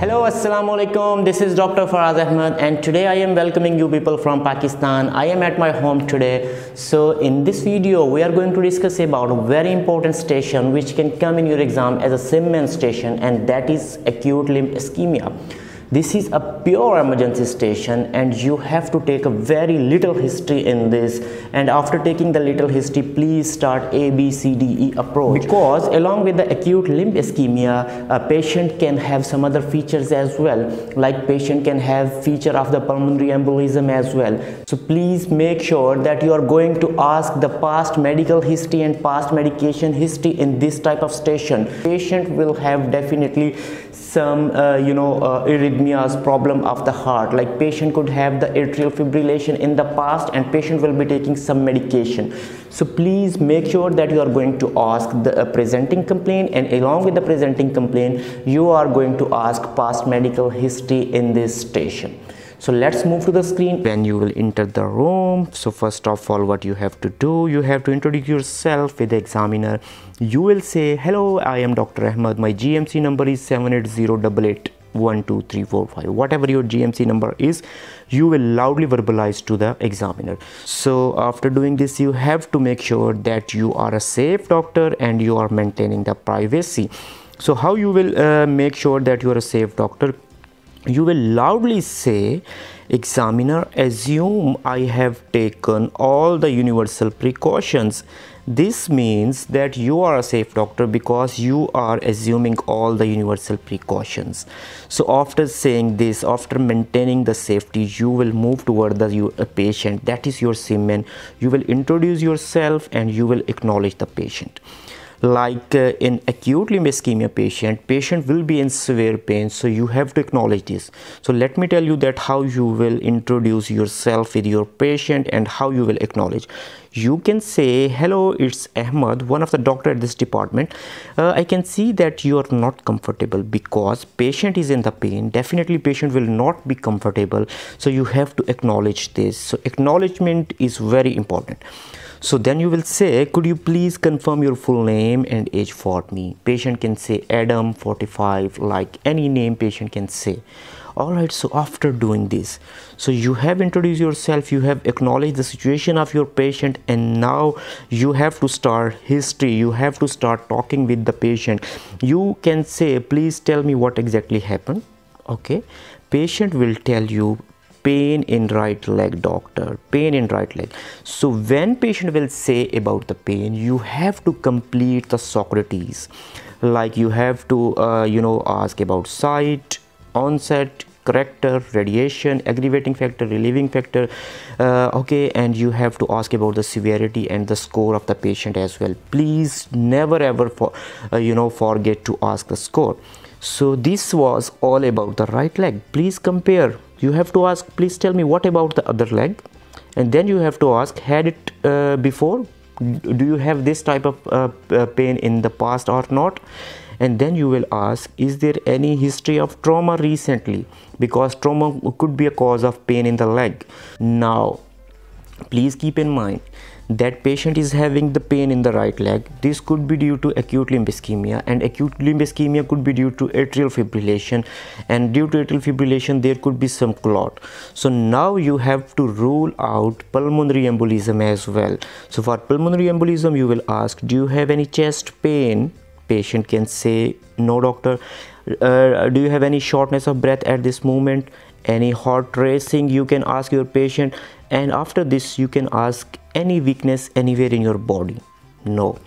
Hello, Assalamu alaikum. This is Dr. Faraz Ahmad, and today I am welcoming you people from Pakistan. I am at my home today. So, in this video, we are going to discuss about a very important station which can come in your exam as a SIMMAN station, and that is acute limb ischemia this is a pure emergency station and you have to take a very little history in this. And after taking the little history please start a b c d e approach. Because along with the acute limb ischemia a patient can have some other features as well. Like patient can have feature of the pulmonary embolism as well. So please make sure that you are going to ask the past medical history and past medication history in this type of station. Patient will have definitely some uh, you know uh, arrhythmias problem of the heart. Like patient could have the atrial fibrillation in the past and patient will be taking some medication. So please make sure that you are going to ask the uh, presenting complaint and along with the presenting complaint you are going to ask past medical history in this station so let's move to the screen. When you will enter the room so first of all what you have to do you have to introduce yourself with the examiner. You will say hello i am dr ahmad. My gmc number is 78088 whatever your gmc number is you will loudly verbalize to the examiner. So after doing this you have to make sure that you are a safe doctor and you are maintaining the privacy. So how you will uh, make sure that you are a safe doctor you will loudly say examiner assume i have taken all the universal precautions. This means that you are a safe doctor because you are assuming all the universal precautions. So after saying this after maintaining the safety you will move toward the uh, patient. That is your SIMMAN you will introduce yourself and you will acknowledge the patient like uh, in acute limb ischemia patient patient will be in severe pain so you have to acknowledge this. So let me tell you that how you will introduce yourself with your patient and how you will acknowledge. You can say hello it's ahmad one of the doctor at this department. Uh, i can see that you are not comfortable because patient is in the pain. Definitely patient will not be comfortable. So you have to acknowledge this. So acknowledgement is very important so then you will say, could you please confirm your full name and age for me? Patient can say Adam 45, like any name patient can say. Alright, so after doing this, so you have introduced yourself, you have acknowledged the situation of your patient and now you have to start history, you have to start talking with the patient. You can say, please tell me what exactly happened. Okay, patient will tell you pain in right leg doctor. Pain in right leg. So when patient will say about the pain you have to complete the socrates. Like you have to uh, you know ask about site onset character radiation aggravating factor relieving factor uh, okay and you have to ask about the severity and the score of the patient as well. Please never ever for uh, you know forget to ask the score. So this was all about the right leg. Please compare you have to ask please tell me what about the other leg? And then you have to ask had it uh, before? Do you have this type of uh, uh, pain in the past or not? And then you will ask is there any history of trauma recently? Because trauma could be a cause of pain in the leg. Now please keep in mind that patient is having the pain in the right leg. This could be due to acute limb ischemia and acute limb ischemia could be due to atrial fibrillation and due to atrial fibrillation there could be some clot. So now you have to rule out pulmonary embolism as well. So for pulmonary embolism you will ask do you have any chest pain? Patient can say no doctor. Uh, do you have any shortness of breath at this moment any heart racing you can ask your patient. And after this you can ask any weakness anywhere in your body. No.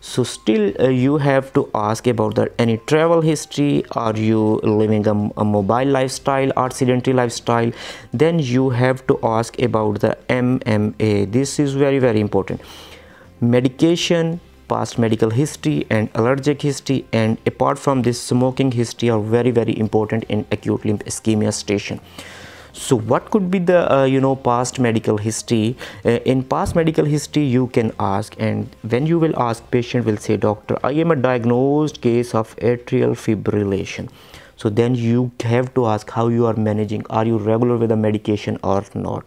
So still uh, you have to ask about the any travel history? Are you living a, a, mobile lifestyle or sedentary lifestyle? Then you have to ask about the mma this is very very important. Medication past medical history and allergic history and apart from this smoking history are very very important in acute limb ischemia station. So what could be the uh, you know past medical history? Uh, in past medical history you can ask and when you will ask patient will say doctor i am a diagnosed case of atrial fibrillation. So then you have to ask how you are managing. Are you regular with the medication or not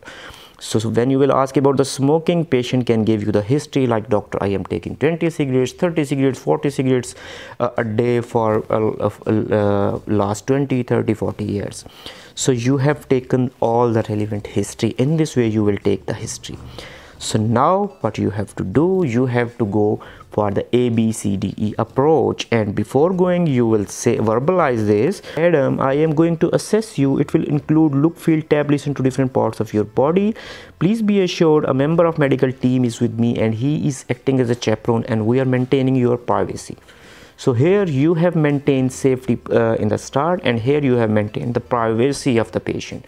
so, so, when you will ask about the smoking patient can give you the history like doctor i am taking 20 cigarettes 30 cigarettes 40 cigarettes uh, a day for uh, uh, last 20 30 40 years. So you have taken all the relevant history. In this way you will take the history so now what you have to do you have to go for the ABCDE approach. And before going you will say verbalize this. Adam I am going to assess you. It will include look feel tap listen to different parts of your body. Please be assured a member of medical team is with me and he is acting as a chaperone and we are maintaining your privacy. So here you have maintained safety uh, in the start and here you have maintained the privacy of the patient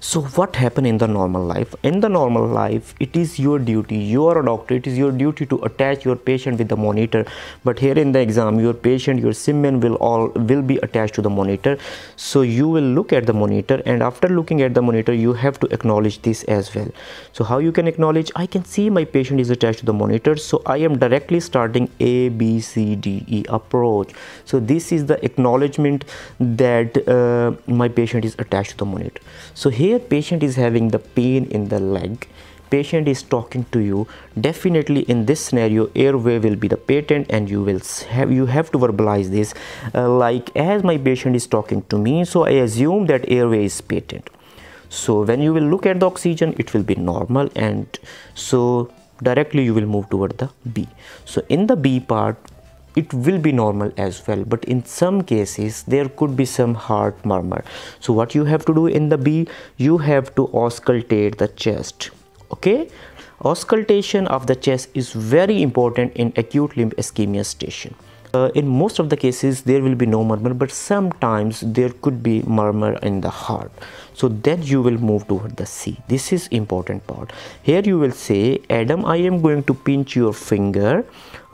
so what happen in the normal life? In the normal life it is your duty. You are a doctor. It is your duty to attach your patient with the monitor. But here in the exam your patient your simman will all will be attached to the monitor. So you will look at the monitor and after looking at the monitor you have to acknowledge this as well. So how you can acknowledge? I can see my patient is attached to the monitor. So i am directly starting a b c d e approach. So this is the acknowledgement that uh, my patient is attached to the monitor. So here here patient is having the pain in the leg. Patient is talking to you. Definitely in this scenario airway will be the patent and you will have you have to verbalize this. Uh, like as my patient is talking to me so i assume that airway is patent. So when you will look at the oxygen it will be normal and so directly you will move toward the b. So in the b part it will be normal as well. But in some cases there could be some heart murmur. So what you have to do in the b you have to auscultate the chest. Okay? Auscultation of the chest is very important in acute limb ischemia station uh, in most of the cases there will be no murmur but sometimes there could be murmur in the heart. So then you will move toward the c this is important part. Here you will say adam i am going to pinch your finger.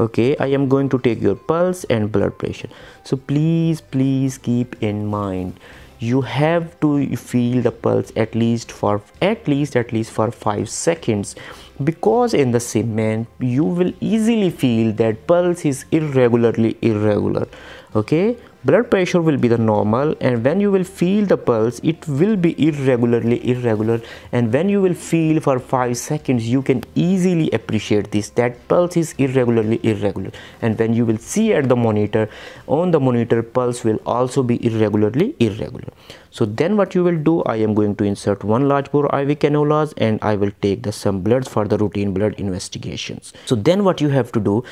Okay i am going to take your pulse and blood pressure. So please please keep in mind you have to feel the pulse at least for at least at least for 5 seconds because in the simman you will easily feel that pulse is irregularly irregular. Okay blood pressure will be the normal and when you will feel the pulse it will be irregularly irregular. And when you will feel for 5 seconds you can easily appreciate this that pulse is irregularly irregular. And when you will see at the monitor on the monitor pulse will also be irregularly irregular. So then what you will do i am going to insert one large bore iv cannulas and i will take the some bloods for the routine blood investigations. So then what you have to do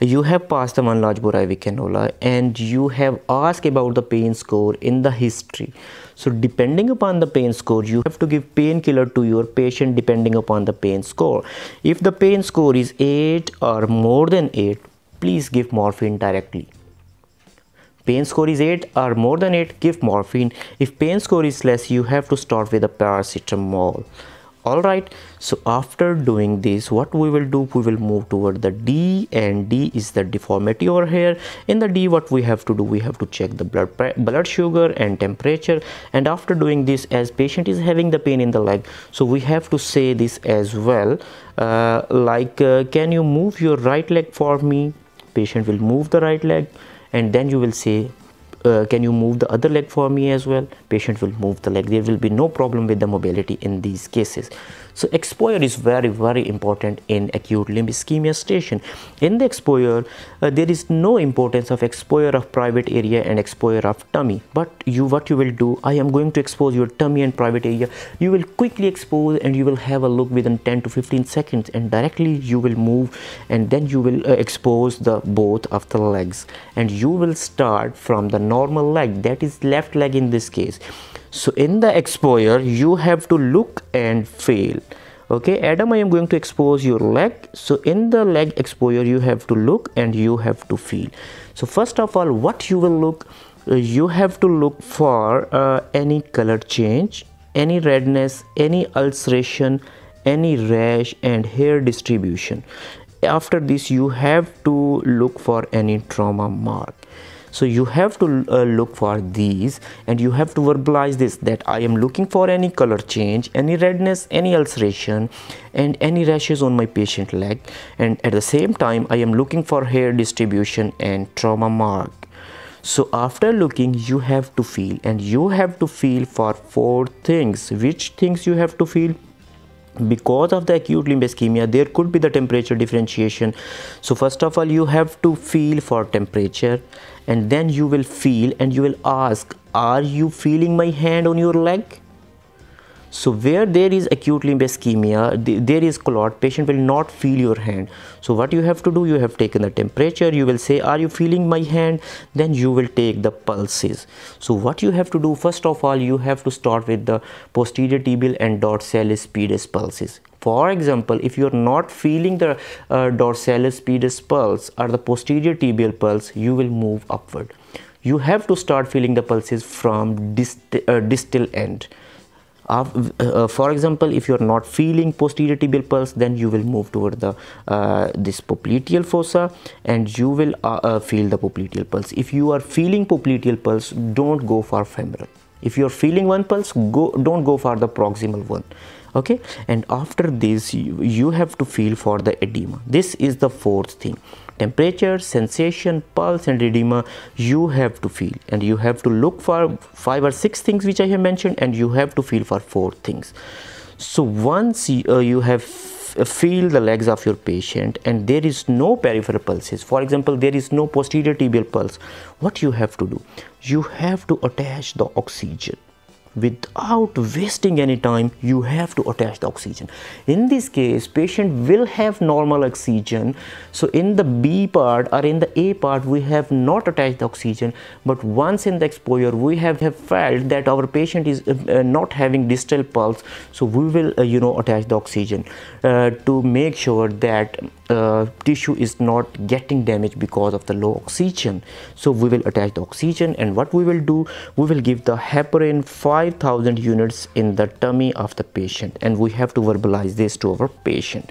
you have passed the one large bore iv cannula and you have asked about the pain score in the history. So depending upon the pain score you have to give painkiller to your patient depending upon the pain score. If the pain score is 8 or more than 8 please give morphine directly. Pain score is 8 or more than 8 give morphine. If pain score is less you have to start with a paracetamol all right. So after doing this what we will do? We will move toward the d and d is the deformity over here. In the d what we have to do? We have to check the blood blood sugar and temperature. And after doing this as patient is having the pain in the leg so we have to say this as well uh, like uh, can you move your right leg for me? Patient will move the right leg and then you will say uh, can you move the other leg for me as well? Patient will move the leg. There will be no problem with the mobility in these cases so exposure is very very important in acute limb ischemia station. In the exposure uh, there is no importance of exposure of private area and exposure of tummy. But you what you will do i am going to expose your tummy and private area. You will quickly expose and you will have a look within 10 to 15 seconds and directly you will move and then you will uh, expose the both of the legs. And you will start from the normal leg that is left leg in this case so in the exposure you have to look and feel okay adam i am going to expose your leg. So in the leg exposure you have to look and you have to feel. So first of all what you will look uh, you have to look for uh, any color change any redness any ulceration any rash and hair distribution. After this you have to look for any trauma mark so you have to uh, look for these and you have to verbalize this that i am looking for any color change any redness any ulceration and any rashes on my patient leg. And at the same time i am looking for hair distribution and trauma mark. So after looking you have to feel and you have to feel for four things. Which things you have to feel? Because of the acute limb ischemia there could be the temperature differentiation. So first of all you have to feel for temperature and then you will feel and you will ask are you feeling my hand on your leg so where there is acute limb ischemia there is clot patient will not feel your hand. So what you have to do you have taken the temperature you will say are you feeling my hand? Then you will take the pulses. So what you have to do first of all you have to start with the posterior tibial and dorsalis pedis pulses. For example if you are not feeling the uh, dorsalis pedis pulse or the posterior tibial pulse you will move upward. You have to start feeling the pulses from dist uh, distal end uh, for example if you are not feeling posterior tibial pulse then you will move toward the uh, this popliteal fossa and you will uh, uh, feel the popliteal pulse. If you are feeling popliteal pulse don't go for femoral. If you are feeling one pulse go don't go for the proximal one okay? And after this you, you have to feel for the edema. This is the fourth thing temperature sensation pulse and edema you have to feel. And you have to look for five or six things which i have mentioned and you have to feel for four things. So once you, uh, you have feel the legs of your patient and there is no peripheral pulses for example there is no posterior tibial pulse what you have to do? You have to attach the oxygen without wasting any time you have to attach the oxygen. In this case patient will have normal oxygen. So in the b part or in the a part we have not attached the oxygen. But once in the exposure we have, have felt that our patient is uh, uh, not having distal pulse. So we will uh, you know attach the oxygen uh, to make sure that uh, tissue is not getting damaged because of the low oxygen. So we will attach the oxygen and what we will do we will give the heparin 5000 units in the tummy of the patient and we have to verbalize this to our patient.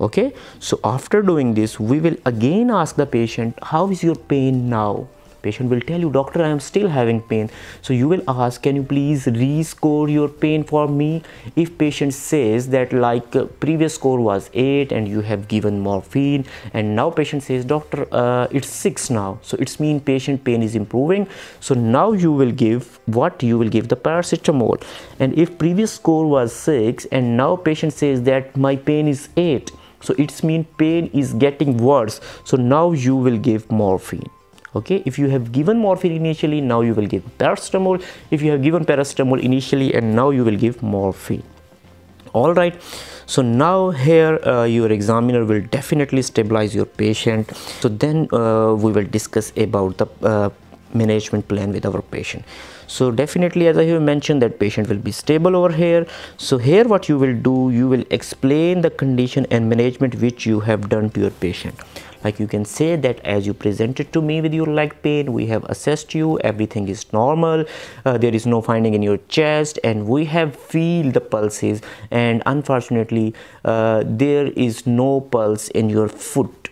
Okay? So after doing this we will again ask the patient how is your pain now patient will tell you doctor i am still having pain. So you will ask can you please rescore your pain for me? If patient says that like uh, previous score was 8 and you have given morphine and now patient says doctor uh, it's 6 now. So it's mean patient pain is improving. So now you will give what you will give the paracetamol. And if previous score was 6 and now patient says that my pain is 8 so it's mean pain is getting worse. So now you will give morphine okay? If you have given morphine initially now you will give paracetamol. If you have given paracetamol initially and now you will give morphine. All right? So now here uh, your examiner will definitely stabilize your patient. So then uh, we will discuss about the uh, management plan with our patient. So definitely as i have mentioned that patient will be stable over here. So here what you will do you will explain the condition and management which you have done to your patient like you can say that as you presented to me with your leg pain we have assessed you everything is normal uh, there is no finding in your chest and we have feel the pulses and unfortunately uh, there is no pulse in your foot.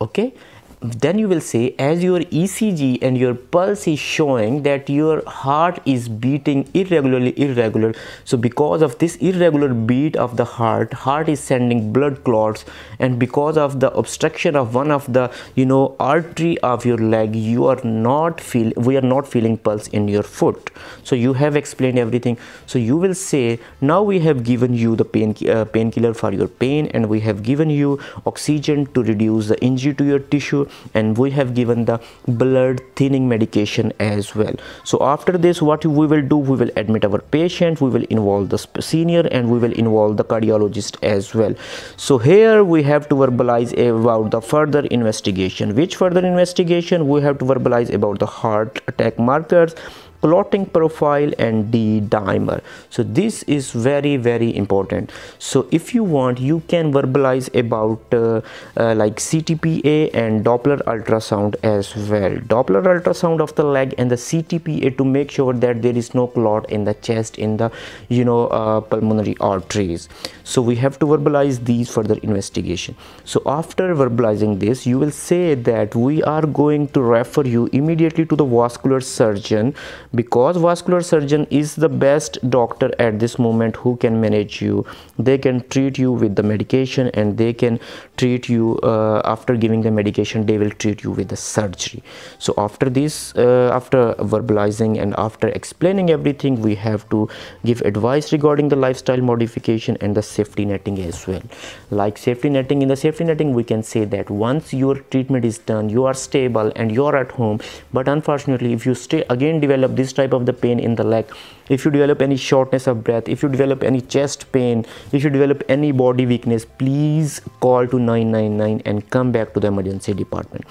Okay then you will say as your ECG and your pulse is showing that your heart is beating irregularly irregular. So because of this irregular beat of the heart heart is sending blood clots. And because of the obstruction of one of the you know artery of your leg you are not feel we are not feeling pulse in your foot. So you have explained everything. So you will say now we have given you the pain uh, painkiller for your pain and we have given you oxygen to reduce the injury to your tissue and we have given the blood thinning medication as well. So after this what we will do we will admit our patient we will involve the senior and we will involve the cardiologist as well. So here we have to verbalize about the further investigation. Which further investigation? We have to verbalize about the heart attack markers clotting profile and D dimer. So this is very very important. So if you want you can verbalize about uh, uh, like CTPA and Doppler ultrasound as well. Doppler ultrasound of the leg and the CTPA to make sure that there is no clot in the chest in the you know uh, pulmonary arteries. So we have to verbalize these further investigation. So after verbalizing this you will say that we are going to refer you immediately to the vascular surgeon because vascular surgeon is the best doctor at this moment who can manage you. They can treat you with the medication and they can treat you uh, after giving the medication they will treat you with the surgery. So after this uh, after verbalizing and after explaining everything we have to give advice regarding the lifestyle modification and the safety netting as well. Like safety netting in the safety netting we can say that once your treatment is done you are stable and you are at home but unfortunately if you stay again develop this type of the pain in the leg. If you develop any shortness of breath if you develop any chest pain if you develop any body weakness please call to 999 and come back to the emergency department.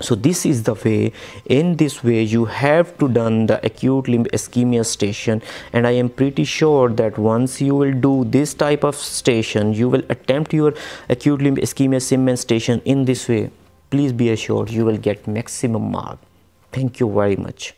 So this is the way in this way you have to done the acute limb ischemia station. And i am pretty sure that once you will do this type of station you will attempt your acute limb ischemia SIMMAN station in this way. Please be assured you will get maximum mark. Thank you very much